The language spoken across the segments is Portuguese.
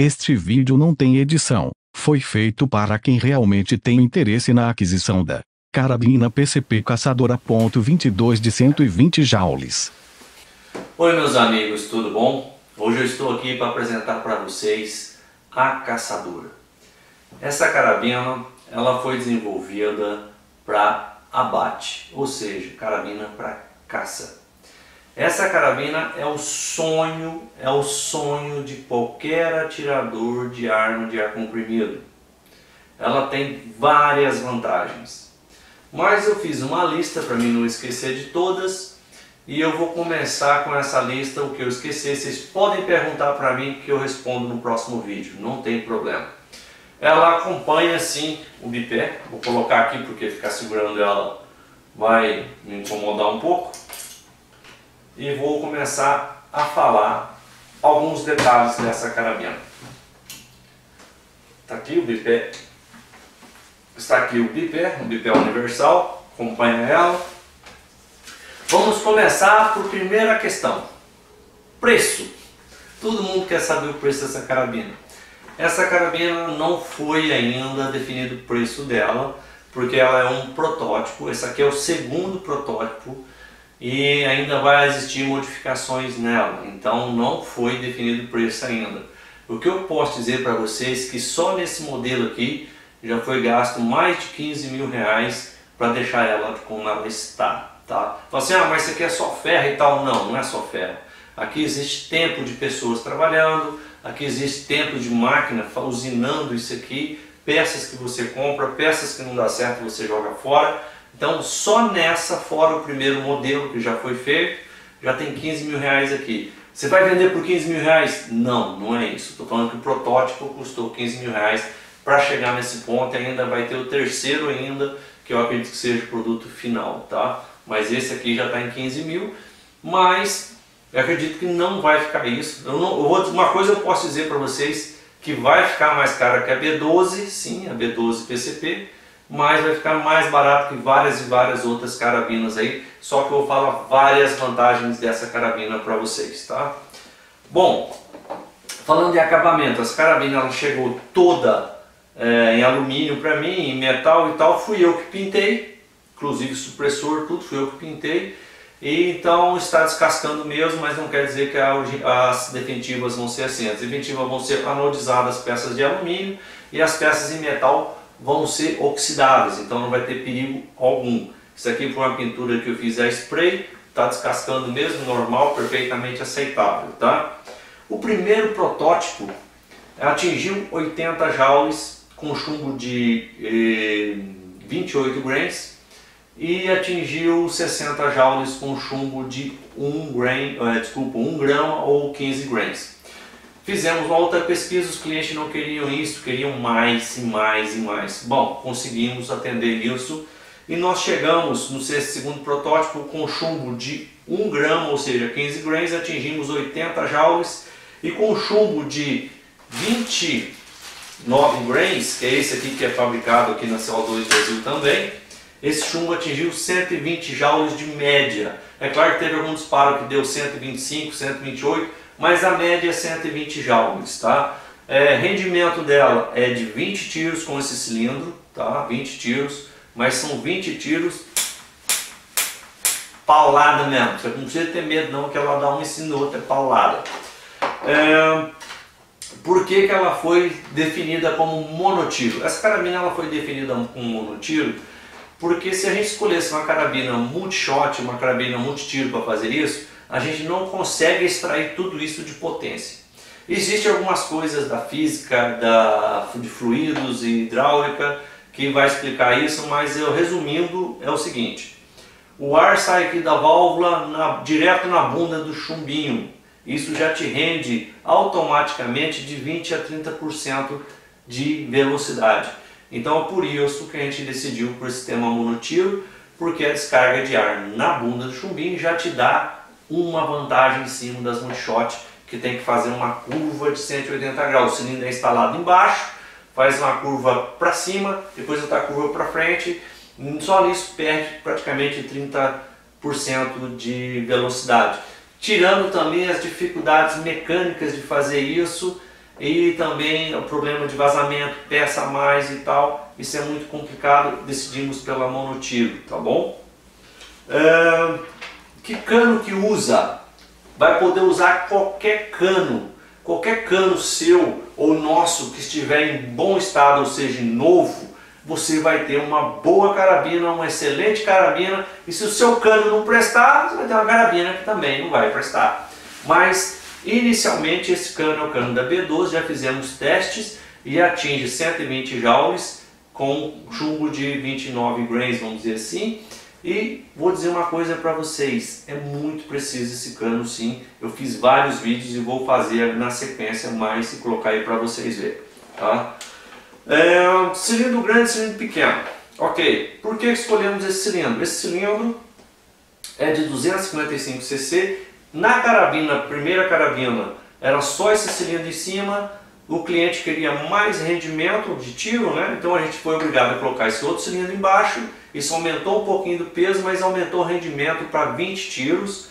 Este vídeo não tem edição. Foi feito para quem realmente tem interesse na aquisição da carabina PCP Caçadora .22 de 120 joules. Oi meus amigos, tudo bom? Hoje eu estou aqui para apresentar para vocês a Caçadora. Essa carabina ela foi desenvolvida para abate, ou seja, carabina para caça. Essa carabina é o sonho, é o sonho de qualquer atirador de arma de ar comprimido. Ela tem várias vantagens. Mas eu fiz uma lista para mim não esquecer de todas e eu vou começar com essa lista, o que eu esqueci. Vocês podem perguntar para mim que eu respondo no próximo vídeo, não tem problema. Ela acompanha sim o bipé, vou colocar aqui porque ficar segurando ela vai me incomodar um pouco e vou começar a falar alguns detalhes dessa carabina. Está aqui o bipé, está aqui o bipé, o bipé universal, acompanha ela. Vamos começar por primeira questão, preço. Todo mundo quer saber o preço dessa carabina. Essa carabina não foi ainda definido o preço dela, porque ela é um protótipo, esse aqui é o segundo protótipo e ainda vai existir modificações nela, então não foi definido o preço ainda. O que eu posso dizer para vocês que só nesse modelo aqui já foi gasto mais de 15 mil reais para deixar ela como ela está. Tá? Fala assim, ah, mas isso aqui é só ferro e tal. Não, não é só ferro. Aqui existe tempo de pessoas trabalhando, aqui existe tempo de máquina usinando isso aqui, peças que você compra, peças que não dá certo você joga fora. Então, só nessa, fora o primeiro modelo que já foi feito, já tem 15 mil reais aqui. Você vai vender por 15 mil reais? Não, não é isso. Estou falando que o protótipo custou 15 mil reais. Para chegar nesse ponto ainda vai ter o terceiro ainda, que eu acredito que seja o produto final, tá? Mas esse aqui já está em 15 mil, mas eu acredito que não vai ficar isso. Eu não, vou, uma coisa eu posso dizer para vocês, que vai ficar mais cara que a B12, sim, a B12 PCP, mas vai ficar mais barato que várias e várias outras carabinas aí, só que eu falar várias vantagens dessa carabina para vocês, tá? Bom, falando de acabamento, essa carabina ela chegou toda é, em alumínio para mim, em metal e tal, fui eu que pintei, inclusive supressor, tudo fui eu que pintei, e então está descascando mesmo, mas não quer dizer que as definitivas vão ser assim, as definitivas vão ser anodizadas peças de alumínio e as peças em metal vão ser oxidadas, então não vai ter perigo algum. Isso aqui foi uma pintura que eu fiz a spray, está descascando mesmo, normal, perfeitamente aceitável. Tá? O primeiro protótipo atingiu 80 joules com chumbo de eh, 28 grains e atingiu 60 joules com chumbo de 1 grain, eh, desculpa, 1 grama ou 15 grains. Fizemos uma outra pesquisa, os clientes não queriam isso, queriam mais e mais e mais. Bom, conseguimos atender isso e nós chegamos no segundo protótipo com chumbo de 1 grama, ou seja, 15 grains, atingimos 80 joules e com chumbo de 29 grains, que é esse aqui que é fabricado aqui na CO2 Brasil também, esse chumbo atingiu 120 joules de média. É claro que teve algum disparo que deu 125, 128, mas a média é 120 joules, tá? É, rendimento dela é de 20 tiros com esse cilindro, tá? 20 tiros, mas são 20 tiros paulada mesmo. Você não precisa ter medo não que ela dá um em outro, é paulada. É, por que, que ela foi definida como monotiro? Essa carabina ela foi definida como monotiro porque se a gente escolhesse uma carabina multishot, uma carabina multitiro para fazer isso, a gente não consegue extrair tudo isso de potência. Existem algumas coisas da física, da, de fluidos e hidráulica que vai explicar isso, mas eu resumindo é o seguinte: o ar sai aqui da válvula na, direto na bunda do chumbinho. Isso já te rende automaticamente de 20 a 30% de velocidade. Então é por isso que a gente decidiu por sistema monotiro, porque a descarga de ar na bunda do chumbinho já te dá uma vantagem em cima das multishot que tem que fazer uma curva de 180 graus. O cilindro é instalado embaixo, faz uma curva para cima, depois outra curva para frente. Só nisso perde praticamente 30% de velocidade. Tirando também as dificuldades mecânicas de fazer isso, e também o problema de vazamento, peça a mais e tal, isso é muito complicado, decidimos pela monotiro, tá bom? É, que cano que usa? Vai poder usar qualquer cano, qualquer cano seu ou nosso que estiver em bom estado, ou seja, novo, você vai ter uma boa carabina, uma excelente carabina, e se o seu cano não prestar, você vai ter uma carabina que também não vai prestar. Mas inicialmente esse cano é o cano da B12, já fizemos testes e atinge 120 joules com chumbo de 29 grains, vamos dizer assim. E vou dizer uma coisa para vocês, é muito preciso esse cano sim. Eu fiz vários vídeos e vou fazer na sequência mais e colocar aí para vocês verem. Tá? É, cilindro grande, cilindro pequeno. Ok, por que escolhemos esse cilindro? Esse cilindro é de 255 cc. Na carabina, primeira carabina, era só esse cilindro em cima. O cliente queria mais rendimento de tiro, né? então a gente foi obrigado a colocar esse outro cilindro embaixo. Isso aumentou um pouquinho do peso, mas aumentou o rendimento para 20 tiros.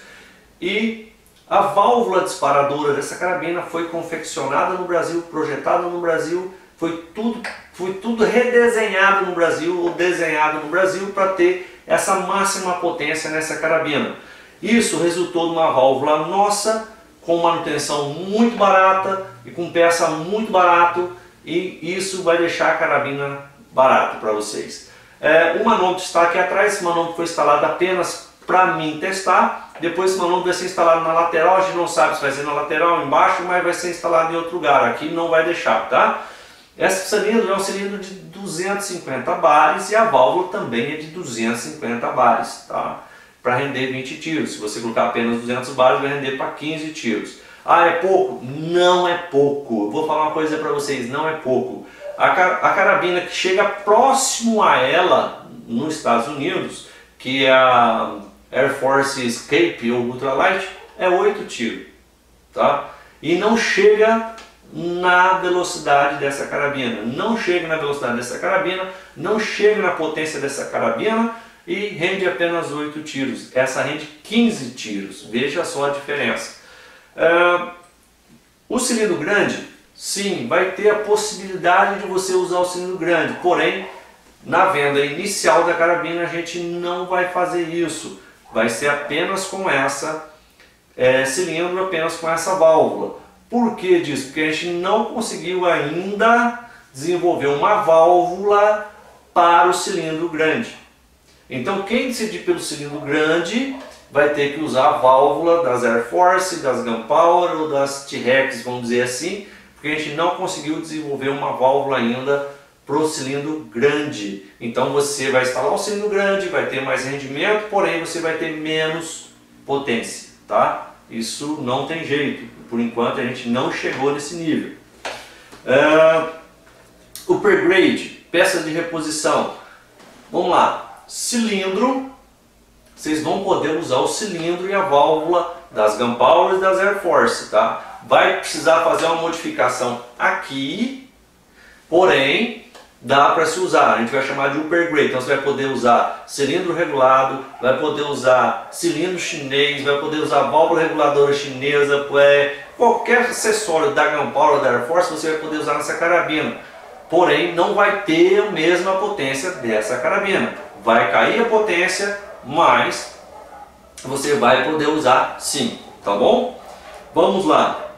E a válvula disparadora dessa carabina foi confeccionada no Brasil, projetada no Brasil foi tudo, foi tudo redesenhado no Brasil ou desenhado no Brasil para ter essa máxima potência nessa carabina. Isso resultou numa válvula nossa com manutenção muito barata e com peça muito barato e isso vai deixar a carabina barata para vocês. É, o manômetro está aqui atrás, esse manômetro foi instalado apenas para mim testar. Depois esse manômetro vai ser instalado na lateral, a gente não sabe se vai ser na lateral embaixo, mas vai ser instalado em outro lugar. Aqui não vai deixar, tá? Esse cilindro é um cilindro de 250 bares e a válvula também é de 250 bares, tá? Para render 20 tiros. Se você colocar apenas 200 bares, vai render para 15 tiros. Ah, é pouco? Não é pouco. vou falar uma coisa para vocês, não é pouco. A, a carabina que chega próximo a ela nos Estados Unidos, que é a Air Force Escape ou Ultralight, é 8 tiros, tá? E não chega na velocidade dessa carabina. Não chega na velocidade dessa carabina, não chega na potência dessa carabina e rende apenas 8 tiros. Essa rende 15 tiros. Veja só a diferença. Uh, o cilindro grande, sim, vai ter a possibilidade de você usar o cilindro grande, porém, na venda inicial da carabina a gente não vai fazer isso. Vai ser apenas com essa é, cilindro, apenas com essa válvula. Por que disso? Porque a gente não conseguiu ainda desenvolver uma válvula para o cilindro grande. Então quem decidir pelo cilindro grande vai ter que usar a válvula das Air Force, das Gunpowder ou das T-Rex, vamos dizer assim, porque a gente não conseguiu desenvolver uma válvula ainda para o cilindro grande. Então você vai instalar o cilindro grande, vai ter mais rendimento, porém você vai ter menos potência, tá? Isso não tem jeito por enquanto a gente não chegou nesse nível. Uh, o grade, peça de reposição. Vamos lá, cilindro, vocês vão poder usar o cilindro e a válvula das Gunpowder e das Air Force, tá? Vai precisar fazer uma modificação aqui, porém dá para se usar, a gente vai chamar de upper grade, então você vai poder usar cilindro regulado, vai poder usar cilindro chinês, vai poder usar válvula reguladora chinesa, qualquer acessório da Gunpowder da Air Force você vai poder usar nessa carabina, porém não vai ter a mesma potência dessa carabina, vai cair a potência, mas você vai poder usar sim, tá bom? Vamos lá,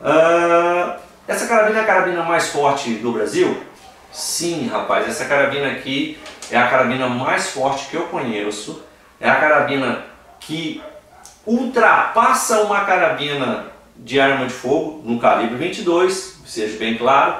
uh, essa carabina é a carabina mais forte do Brasil? Sim, rapaz, essa carabina aqui é a carabina mais forte que eu conheço. É a carabina que ultrapassa uma carabina de arma de fogo no calibre 22, seja bem claro.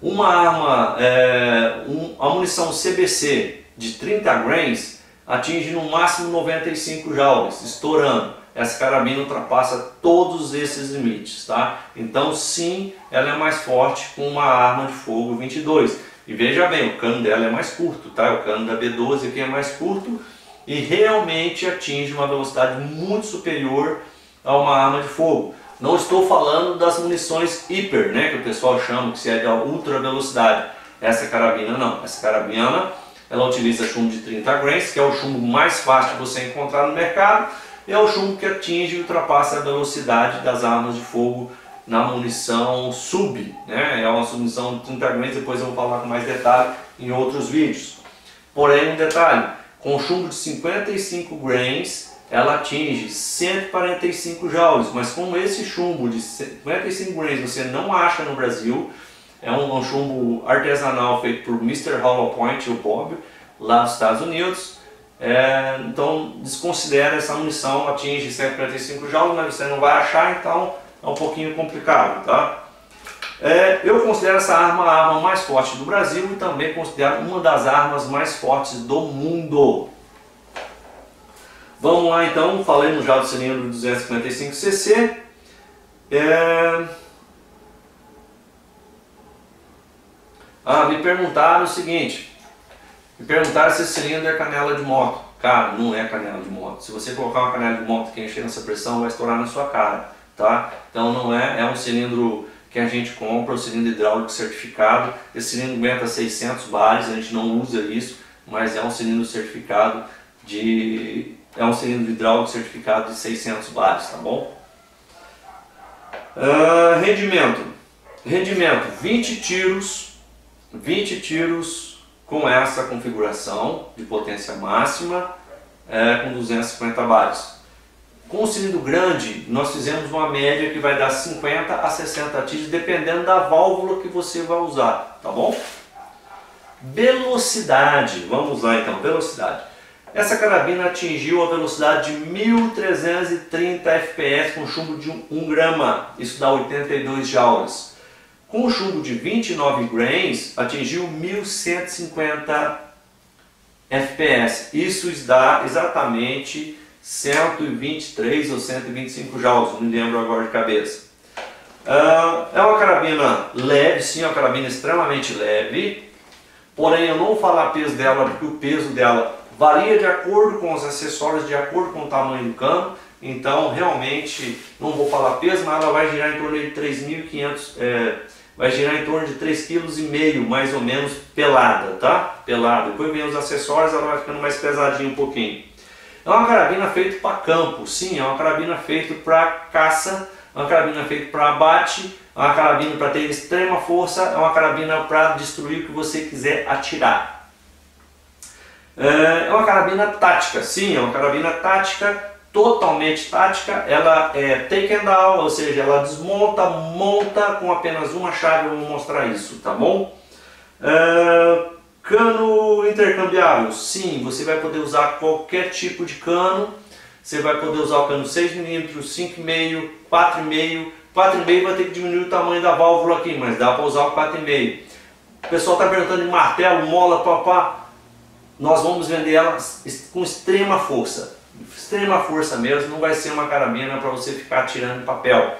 Uma arma, é, um, a munição CBC de 30 grains atinge no máximo 95 joules, estourando essa carabina ultrapassa todos esses limites, tá? Então sim, ela é mais forte com uma arma de fogo 22. E veja bem, o cano dela é mais curto, tá? O cano da B12 aqui é mais curto e realmente atinge uma velocidade muito superior a uma arma de fogo. Não estou falando das munições hiper, né, que o pessoal chama, que é de ultra velocidade. Essa carabina não. Essa carabina, ela utiliza chumbo de 30 grains, que é o chumbo mais fácil de você encontrar no mercado é o chumbo que atinge e ultrapassa a velocidade das armas de fogo na munição sub, né? é uma munição de 30 grains, depois eu vou falar com mais detalhe em outros vídeos. Porém, um detalhe, com chumbo de 55 grains, ela atinge 145 joules, mas com esse chumbo de 55 grains você não acha no Brasil, é um, um chumbo artesanal feito por Mr. Hollow Point, o Bob, lá nos Estados Unidos, é, então desconsidera essa munição, atinge 145 joules, mas você não vai achar, então é um pouquinho complicado, tá? É, eu considero essa arma a arma mais forte do Brasil e também considero uma das armas mais fortes do mundo. Vamos lá então, falando já do cilindro 255cc. É... Ah, me perguntaram o seguinte, me perguntaram se esse cilindro é canela de moto. Cara, não é canela de moto. Se você colocar uma canela de moto que encher nessa pressão, vai estourar na sua cara, tá? Então não é, é um cilindro que a gente compra, o cilindro hidráulico certificado. Esse cilindro aguenta 600 bares, a gente não usa isso, mas é um cilindro certificado de é um cilindro hidráulico certificado de 600 bares, tá bom? Uh, rendimento, rendimento 20 tiros, 20 tiros com essa configuração de potência máxima é, com 250 bares. Com o cilindro grande, nós fizemos uma média que vai dar 50 a 60 tiros, dependendo da válvula que você vai usar, tá bom? Velocidade, vamos lá então, velocidade. Essa carabina atingiu a velocidade de 1330 fps com chumbo de 1 grama, isso dá 82 joules. Com o chumbo de 29 grains, atingiu 1150 FPS. Isso dá exatamente 123 ou 125 joules, não me lembro agora de cabeça. Uh, é uma carabina leve, sim, é uma carabina extremamente leve. Porém, eu não vou falar peso dela, porque o peso dela varia de acordo com os acessórios, de acordo com o tamanho do cano. Então, realmente, não vou falar peso, mas ela vai girar em torno de 3.500 é, vai girar em torno de 3,5 kg mais ou menos pelada, tá? Pelada. Depois vem os acessórios, ela vai ficando mais pesadinha um pouquinho. É uma carabina feita para campo, sim, é uma carabina feita para caça, é uma carabina feita para abate, é uma carabina para ter extrema força, é uma carabina para destruir o que você quiser atirar. É, é uma carabina tática, sim, é uma carabina tática totalmente tática, ela é take and down, ou seja, ela desmonta, monta com apenas uma chave, eu vou mostrar isso, tá bom? Uh, cano intercambiável, sim, você vai poder usar qualquer tipo de cano, você vai poder usar o cano 6mm, 5,5, 4,5, 4,5 vai ter que diminuir o tamanho da válvula aqui, mas dá para usar o 4,5. O pessoal está perguntando de martelo, mola, papá, nós vamos vender ela com extrema força extrema força mesmo, não vai ser uma carabina para você ficar tirando papel.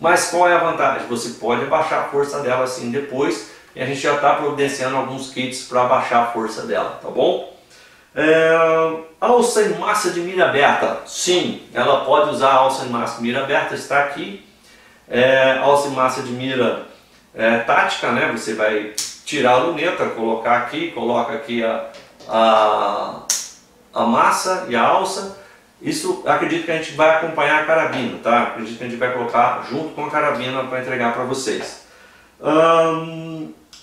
Mas qual é a vantagem? Você pode abaixar a força dela assim depois e a gente já está providenciando alguns kits para abaixar a força dela, tá bom? É, alça em massa de mira aberta, sim, ela pode usar alça em massa de mira aberta, está aqui. É, alça em massa de mira é, tática, né? Você vai tirar a luneta, colocar aqui, coloca aqui a, a, a massa e a alça isso acredito que a gente vai acompanhar a carabina, tá? Acredito que a gente vai colocar junto com a carabina para entregar para vocês.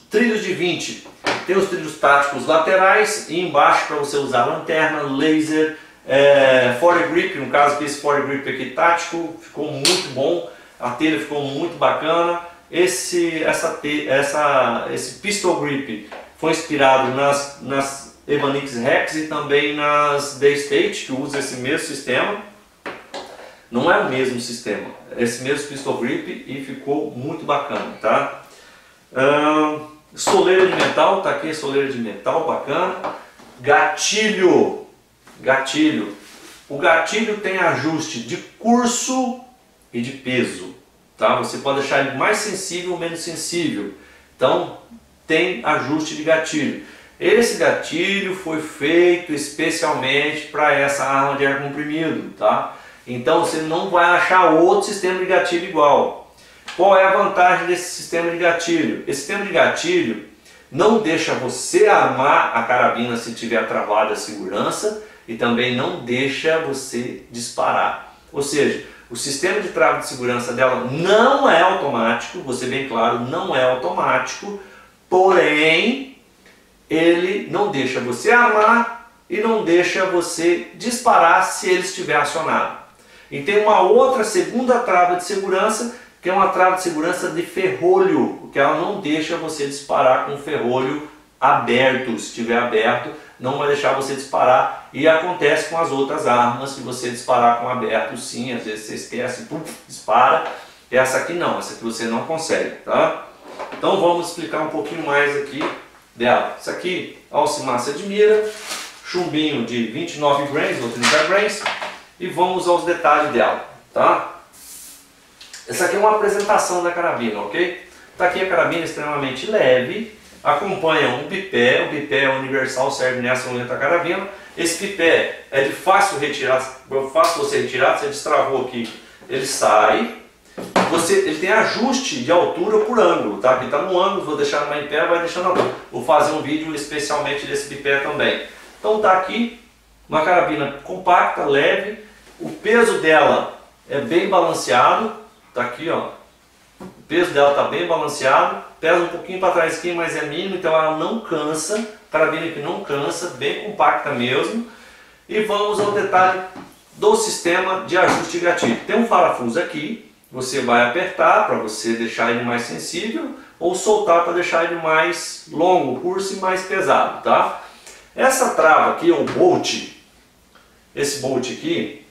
Trilhos de 20. Tem os trilhos táticos laterais e embaixo para você usar lanterna, laser, é, foregrip, no caso que esse foregrip aqui tático ficou muito bom, a telha ficou muito bacana. Esse, essa, essa, esse pistol grip foi inspirado nas, nas Evanix Rex e também nas Daystate, que usa esse mesmo sistema. Não é o mesmo sistema, é esse mesmo pistol grip e ficou muito bacana, tá? Uh, soleira de metal, tá aqui soleira de metal, bacana. Gatilho, gatilho. O gatilho tem ajuste de curso e de peso, tá? Você pode deixar ele mais sensível ou menos sensível. Então, tem ajuste de gatilho. Esse gatilho foi feito especialmente para essa arma de ar comprimido, tá? Então você não vai achar outro sistema de gatilho igual. Qual é a vantagem desse sistema de gatilho? Esse sistema de gatilho não deixa você armar a carabina se tiver travada a segurança e também não deixa você disparar. Ou seja, O sistema de trava de segurança dela não é automático, você bem claro, não é automático, porém ele não deixa você armar e não deixa você disparar se ele estiver acionado. E tem uma outra segunda trava de segurança, que é uma trava de segurança de ferrolho, que ela não deixa você disparar com o ferrolho aberto, se estiver aberto, não vai deixar você disparar. E acontece com as outras armas, se você disparar com aberto, sim, às vezes você esquece, pum, dispara. Essa aqui não, essa aqui você não consegue, tá? Então vamos explicar um pouquinho mais aqui dela. Isso aqui, alce massa de mira, chumbinho de 29 grains ou 30 grains e vamos aos detalhes dela, tá? Essa aqui é uma apresentação da carabina, ok? Está aqui a carabina extremamente leve, acompanha um bipé, o bipé universal serve nessa lenta carabina. Esse bipé é de fácil retirar, fácil você retirar, você destravou aqui, ele sai. Você, ele tem ajuste de altura por ângulo, tá? Aqui está no ângulo, vou deixar numa em pé, vai deixando na Vou fazer um vídeo especialmente desse bipé também. Então tá aqui, uma carabina compacta, leve, o peso dela é bem balanceado, tá aqui ó, o peso dela está bem balanceado, pesa um pouquinho para trás aqui, mas é mínimo, então ela não cansa, carabina que não cansa, bem compacta mesmo. E vamos ao detalhe do sistema de ajuste gatilho. Tem um parafuso aqui, você vai apertar para você deixar ele mais sensível ou soltar para deixar ele mais longo, curso e mais pesado, tá? Essa trava aqui, o bolt, esse bolt aqui,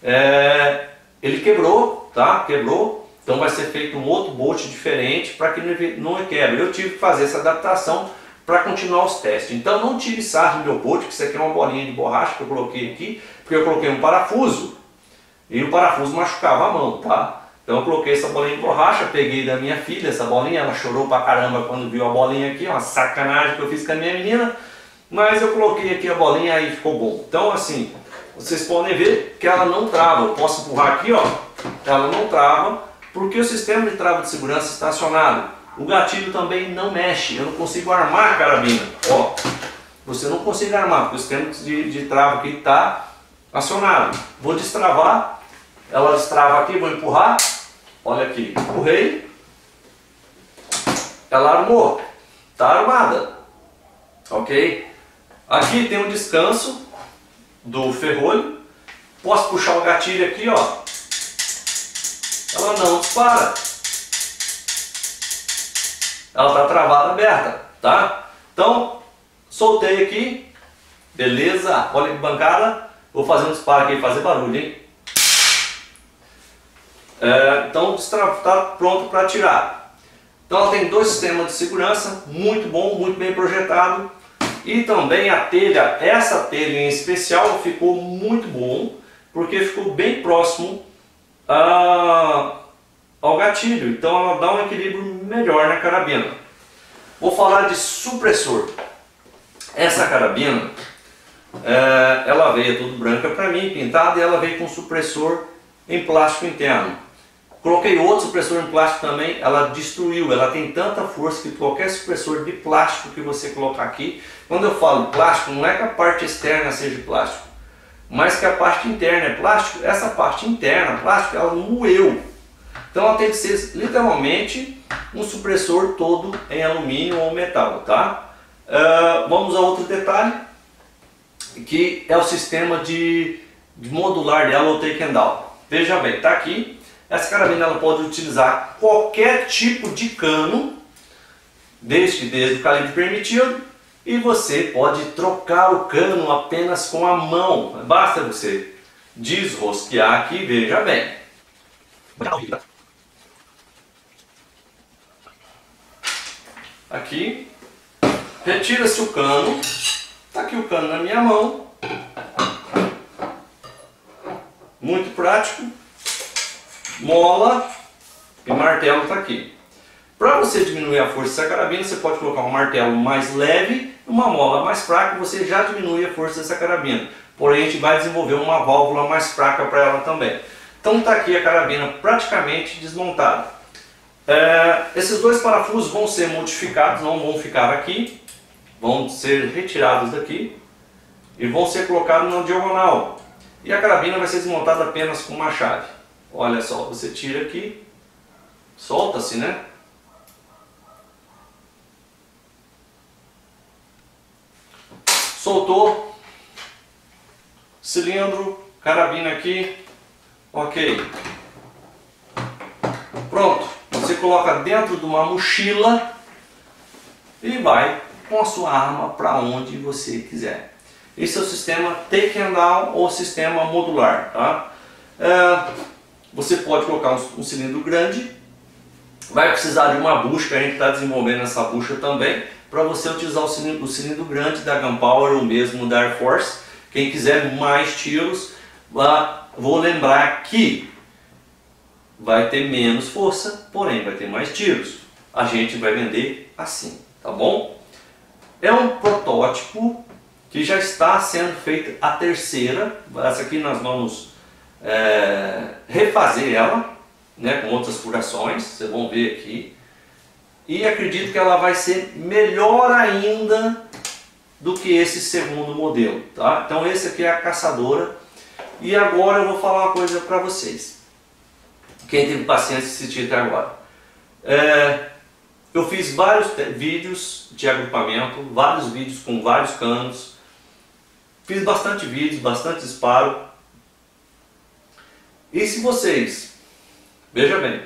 é, ele quebrou, tá? Quebrou, então vai ser feito um outro bolt diferente para que não quebre. Eu tive que fazer essa adaptação para continuar os testes. Então não tive sarro no meu bolt, que isso aqui é uma bolinha de borracha que eu coloquei aqui, porque eu coloquei um parafuso e o parafuso machucava a mão, tá? Então eu coloquei essa bolinha de borracha, peguei da minha filha essa bolinha, ela chorou pra caramba quando viu a bolinha aqui, uma sacanagem que eu fiz com a minha menina, mas eu coloquei aqui a bolinha e ficou bom. Então assim, vocês podem ver que ela não trava, eu posso empurrar aqui ó, ela não trava, porque o sistema de trava de segurança está acionado. O gatilho também não mexe, eu não consigo armar a carabina. Ó, você não consegue armar, porque o sistema de, de trava aqui está acionado. Vou destravar, ela destrava aqui, vou empurrar. Olha aqui, empurrei. Ela armou, está armada. Ok? Aqui tem um descanso do ferrolho. Posso puxar o gatilho aqui, ó ela não dispara. Ela está travada aberta, tá? Então, soltei aqui, beleza? Olha que bancada, vou fazer um disparo aqui, fazer barulho, hein? É, então, está pronto para tirar. Então, ela tem dois sistemas de segurança, muito bom, muito bem projetado. E também a telha, essa telha em especial ficou muito bom, porque ficou bem próximo a, ao gatilho, então ela dá um equilíbrio melhor na carabina. Vou falar de supressor. Essa carabina, é, ela veio tudo branca para mim, pintada, e ela veio com supressor em plástico interno. Coloquei outro supressor em plástico também, ela destruiu, ela tem tanta força que qualquer supressor de plástico que você colocar aqui, quando eu falo plástico, não é que a parte externa seja plástico, mas que a parte interna é plástico, essa parte interna, plástico, ela moeu. Então ela tem que ser literalmente um supressor todo em alumínio ou metal, tá? Uh, vamos a outro detalhe, que é o sistema de, de modular dela ou take and down. Veja bem, tá aqui. Essa carabina ela pode utilizar qualquer tipo de cano, desde, desde o calibre permitido, e você pode trocar o cano apenas com a mão. Basta você desrosquear aqui, veja bem. Aqui, retira-se o cano. Está aqui o cano na minha mão. Muito prático. Mola e martelo está aqui. Para você diminuir a força dessa carabina, você pode colocar um martelo mais leve uma mola mais fraca, você já diminui a força dessa carabina. Porém, a gente vai desenvolver uma válvula mais fraca para ela também. Então está aqui a carabina praticamente desmontada. É, esses dois parafusos vão ser modificados, não vão ficar aqui, vão ser retirados daqui e vão ser colocados na diagonal. E a carabina vai ser desmontada apenas com uma chave. Olha só, você tira aqui, solta-se, né? Soltou, cilindro, carabina aqui, ok. Pronto, você coloca dentro de uma mochila e vai com a sua arma para onde você quiser. Esse é o sistema take and down ou sistema modular. Tá? É, você pode colocar um, um, cilindro grande, vai precisar de uma bucha, a gente está desenvolvendo essa bucha também, para você utilizar o cilindro, o cilindro, grande da Gunpowder ou mesmo da Air Force. Quem quiser mais tiros, vou lembrar que vai ter menos força, porém vai ter mais tiros. A gente vai vender assim, tá bom? É um protótipo que já está sendo feita a terceira. Essa aqui nós vamos é, refazer ela, né, com outras furações, vocês vão ver aqui. E acredito que ela vai ser melhor ainda do que esse segundo modelo, tá? Então esse aqui é a caçadora. E agora eu vou falar uma coisa para vocês. Quem teve paciência assistir até agora. É, eu fiz vários vídeos de agrupamento, vários vídeos com vários canos. Fiz bastante vídeos, bastante disparo. E se vocês, veja bem,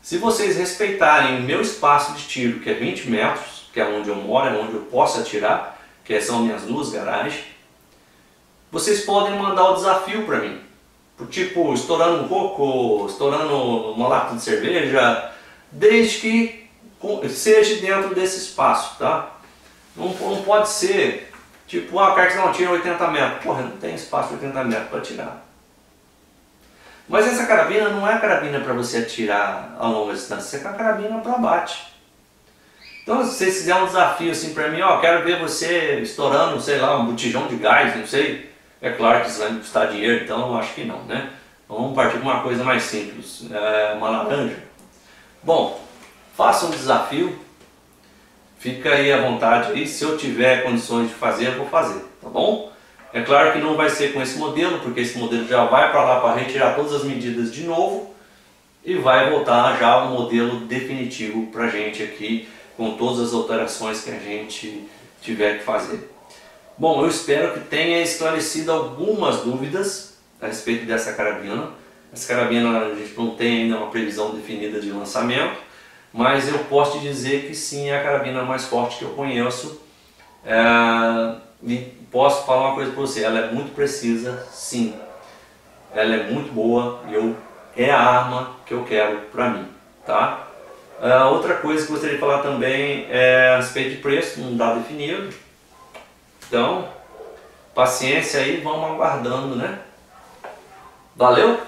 se vocês respeitarem o meu espaço de tiro, que é 20 metros, que é onde eu moro, é onde eu posso atirar, que são minhas duas garagens, vocês podem mandar o desafio para mim. Tipo, estourando um coco, estourando uma lata de cerveja, desde que seja dentro desse espaço, tá? Não, não pode ser, tipo, ah, que não tira 80 metros. Porra, não tem espaço de 80 metros para tirar. Mas essa carabina não é carabina para você atirar a longa distância, é carabina para bate. Então, se vocês fizerem um desafio assim para mim, ó, quero ver você estourando, sei lá, um botijão de gás, não sei. É claro que isso vai me custar dinheiro, então eu acho que não, né? Então, vamos partir de uma coisa mais simples, é uma laranja. Bom, Faça um desafio, fica aí à vontade aí, se eu tiver condições de fazer, eu vou fazer, tá bom? É claro que não vai ser com esse modelo, porque esse modelo já vai para lá para retirar todas as medidas de novo e vai voltar já o modelo definitivo para a gente aqui, com todas as alterações que a gente tiver que fazer. Bom, eu espero que tenha esclarecido algumas dúvidas a respeito dessa carabina. Essa carabina a gente não tem ainda uma previsão definida de lançamento, mas eu posso te dizer que sim, é a carabina mais forte que eu conheço. É, posso falar uma coisa para você, ela é muito precisa, sim. Ela é muito boa eu, é a arma que eu quero para mim, tá? É, outra coisa que eu gostaria de falar também é a respeito de preço, não dá definido. Então, paciência aí, vamos aguardando, né? Valeu?